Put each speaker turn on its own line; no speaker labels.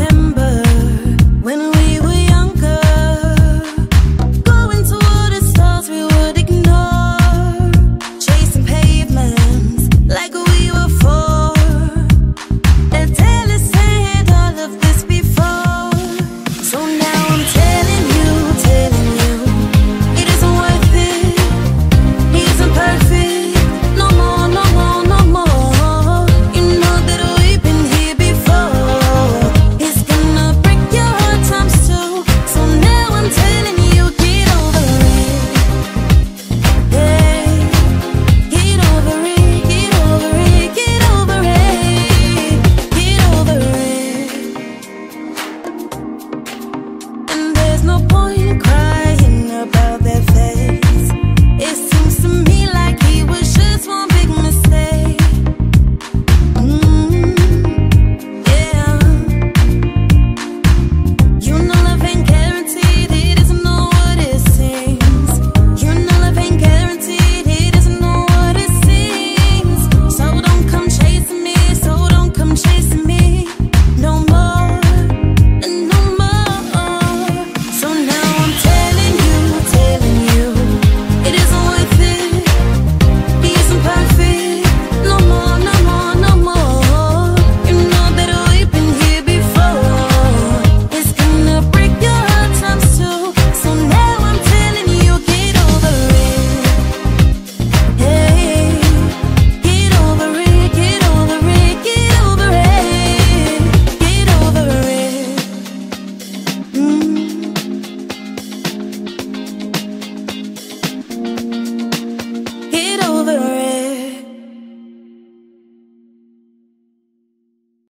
remember